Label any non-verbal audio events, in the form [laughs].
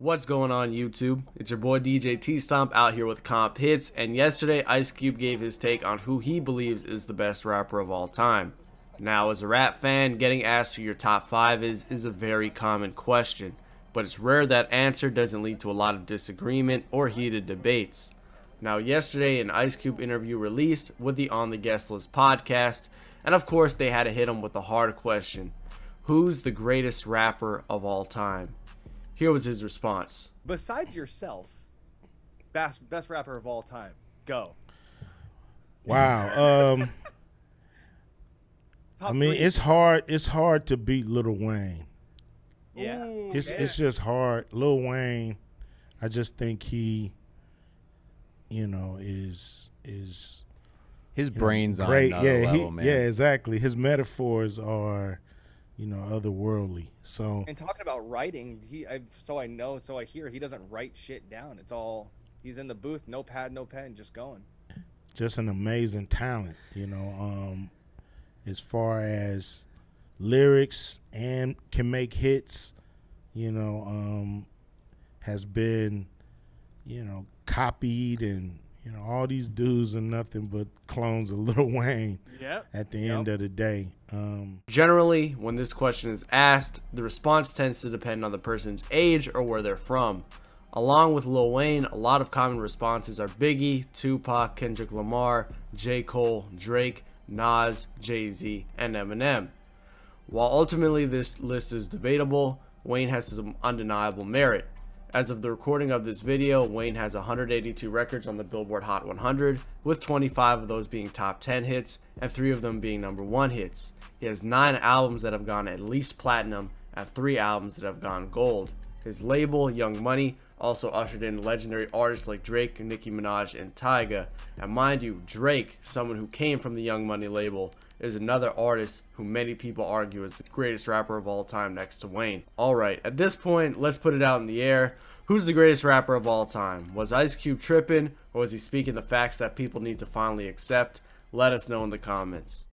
What's going on YouTube? It's your boy DJ T Stomp out here with Comp Hits, and yesterday Ice Cube gave his take on who he believes is the best rapper of all time. Now, as a rap fan, getting asked who your top 5 is is a very common question, but it's rare that answer doesn't lead to a lot of disagreement or heated debates. Now, yesterday an Ice Cube interview released with the On the Guest List podcast, and of course they had to hit him with a hard question. Who's the greatest rapper of all time? Here was his response. Besides yourself, best best rapper of all time. Go. Wow. [laughs] Um Top I mean, three. it's hard it's hard to beat Little Wayne. yeah. Ooh, It's yeah. it's just hard. Lil Wayne, I just think he you know is is His you know, brains on great. another yeah, level, he, man. Yeah, exactly. His metaphors are, you know, otherworldly. So And talking about writing, he I so I know, so I hear he doesn't write shit down. It's all he's in the booth, no pad, no pen, just going. just an amazing talent, you know, um, as far as lyrics and can make hits, you know, um, has been, you know, copied and, you know, all these dudes are nothing but clones of [laughs] Lil Wayne Yep. at the Yep. end of the day. Um, Generally, when this question is asked, the response tends to depend on the person's age or where they're from. Along with Lil Wayne, a lot of common responses are Biggie, Tupac, Kendrick Lamar, J. Cole, Drake, Nas, Jay Z, and Eminem. While ultimately this list is debatable, Wayne has some undeniable merit. As of the recording of this video, Wayne has 182 records on the Billboard Hot 100, with 25 of those being top 10 hits and 3 of them being number 1 hits. He has 9 albums that have gone at least platinum and 3 albums that have gone gold. His label, Young Money, also ushered in legendary artists like Drake, Nicki Minaj, and Tyga. And mind you, Drake, someone who came from the Young Money label, is another artist who many people argue is the greatest rapper of all time next to Wayne. Alright, at this point, let's put it out in the air. Who's the greatest rapper of all time? Was Ice Cube tripping, or was he speaking the facts that people need to finally accept? Let us know in the comments.